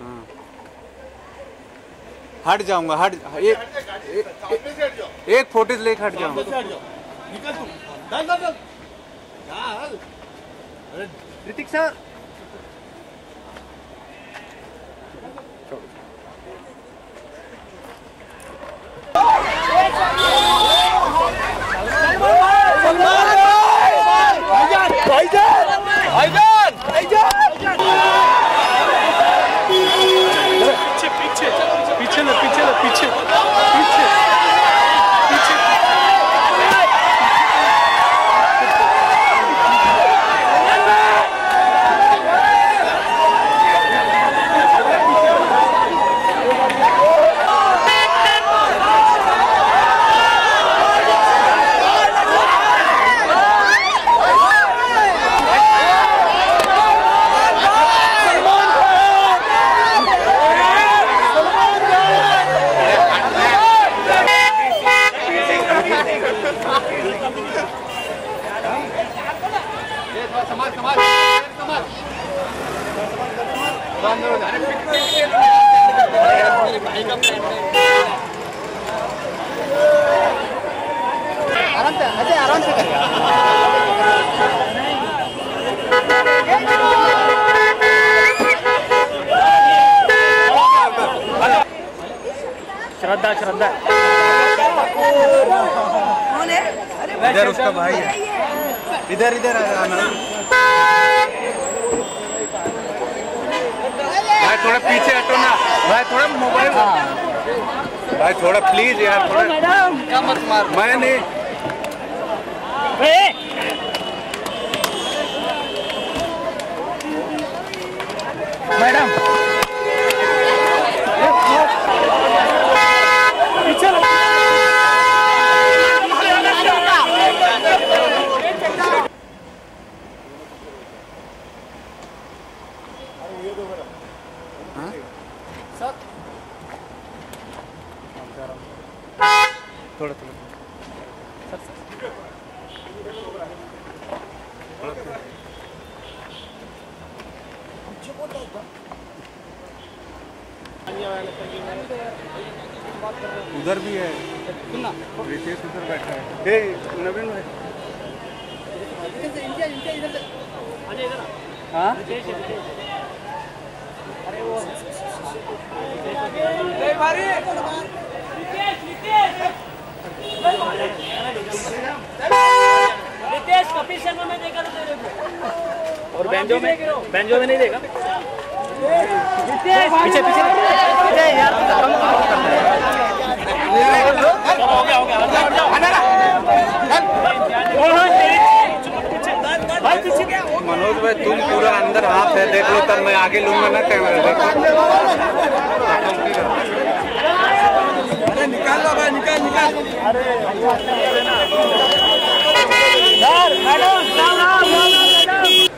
हाँ। हट जाऊँगा हट एक एक, एक फ़ोटो लेके हट जाऊँगा। निकल तू। चल चल चल। चल। अरे ऋतिक सर पीछे पीछे पीछे ना पीछे ना पीछे पीछे पीछे श्रद्धा श्रद्धा। है? इधर उसका भाई है। इधर इधर आना भाई थोड़ा पीछे हटो ना भाई थोड़ा मोबाइल भाई थोड़ा प्लीज़ यार थोड़ा मत मार मैं नहीं थोड़ा थोड़ा। उधर भी है। रितेश उधर बैठा है। ए नवीन भाई। हाँ रितेश कपिल शर्मा देखा था तेरे को और बैंजो में बैंजो में नहीं देखा पीछे पीछे पीछे यार हो गया हो गया मनोज भाई तुम पूरा अंदर हाथ है देख लो तब मैं आगे लूँगा ना कैमरा अरे निकाल लो भाई निकाल निकाल सर मैडम प्रणाम मैडम